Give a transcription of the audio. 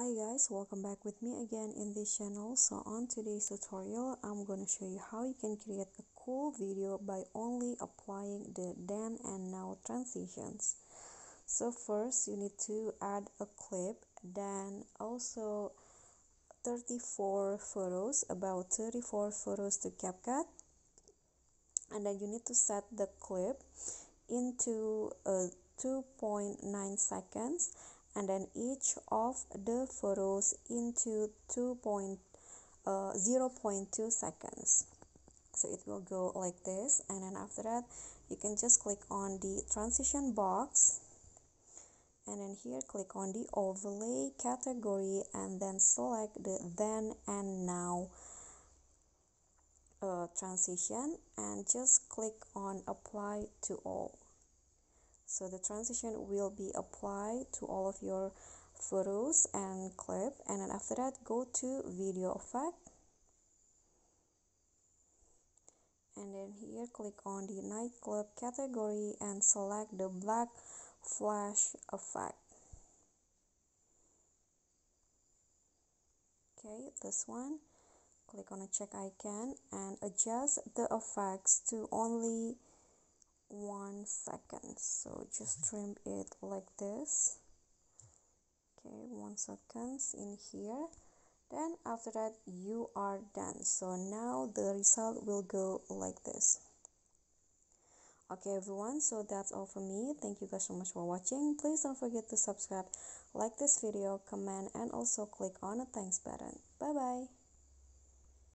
hi guys welcome back with me again in this channel. So on today's tutorial i'm going to show you how you can create a cool video by only applying the then and now transitions. So first you need to add a clip then also 34 photos about 34 photos to CapCut. And then you need to set the clip into uh, 2.9 seconds and then each of the photos into 2 point, uh, 0 0.2 seconds. So it will go like this and then after that you can just click on the transition box and then here click on the overlay category and then select the then and now uh, transition and just click on apply to all so the transition will be applied to all of your photos and clip. And then after that go to video effect. And then here click on the nightclub category and select the black flash effect. Okay this one. Click on a check icon and adjust the effects to only one second. So just trim it like this. Okay one seconds in here. Then after that you are done. So now the result will go like this. Okay everyone. So that's all from me. Thank you guys so much for watching. Please don't forget to subscribe like this video comment and also click on the thanks button. Bye bye